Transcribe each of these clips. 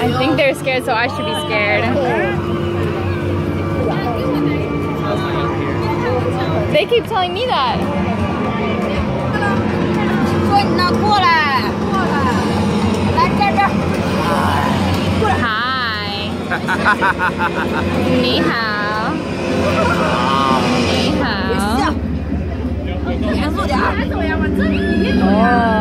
I think they're scared, so I should be scared. They keep telling me that. Hi. Ni hao. Ni hao. Oh.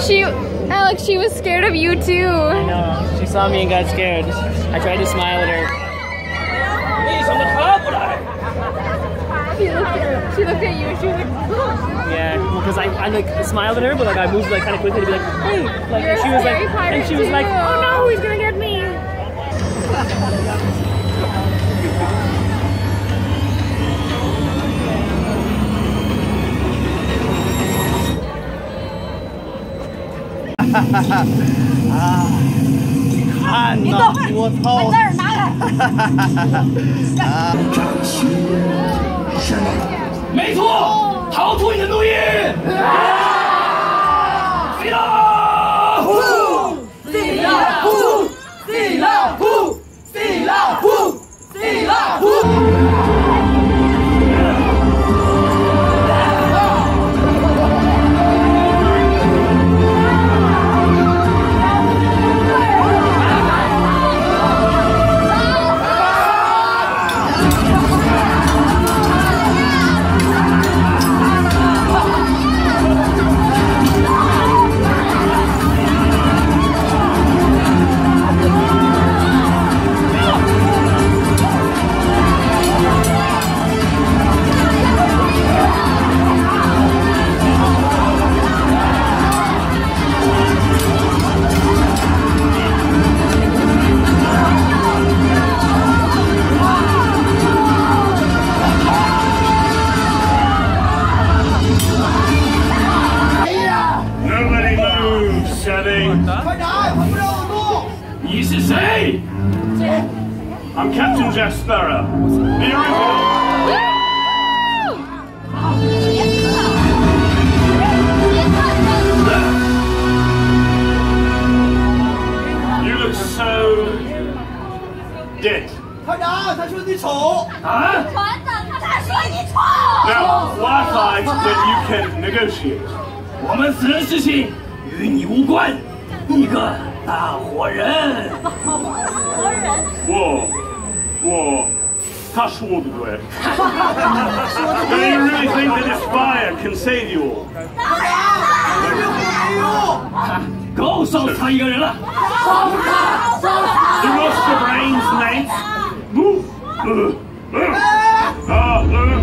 She, Alex, she was scared of you too. I know. She saw me and got scared. I tried to smile at her. She looked, at, she looked at you and she was like. Yeah, because I, I like smiled at her, but like I moved like kind of quickly to be like, hey, like You're and she was like, and she was like, oh no, he's gonna get me. 哈哈啊！看呐波涛，哈哈哈哈哈！没错，逃出你的奴役！地浪呼，地浪呼，地浪呼，地浪呼，地浪呼。动。你是谁？I'm Captain Jack Sparrow. The original. You look so dead. 快点，他说你丑。啊船长，他说你丑。 Now, why fight when you can negotiate? 我们死人事情与你无关，你个 大活人。我，我，他说的对。Do you really think that this fire can save you all? 够烧死他一个人了。The roster brains, mate. Move. Uh, uh. Ah, uh, no. No, 哦，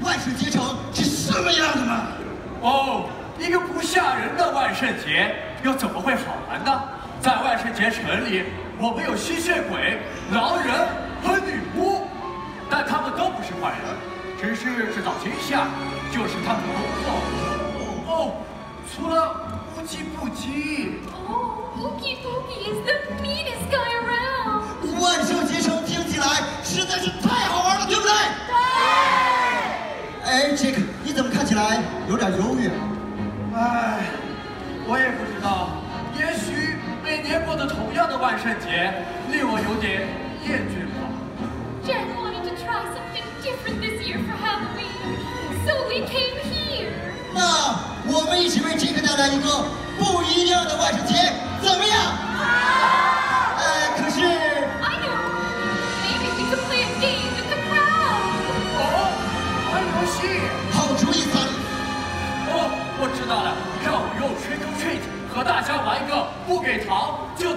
万圣节城是什么样的吗？哦，一个不吓人的万圣节又怎么会好玩呢？在万圣节城里，我们有吸血鬼、狼人和女巫，但他们都不是坏人，只是制造惊吓就是他们的工作。哦，除了乌鸡不鸡。Oh, Oogie Boogie is the meanest guy around. 万圣节城听起来来有点忧郁啊？唉，我也不知道，也许每年过的同样的万圣节令我有点厌倦吧。Jack wanted to try something different this year for Halloween, so we came here. 那我们一起为杰克带来一个不一样的万圣节，怎么样？就当就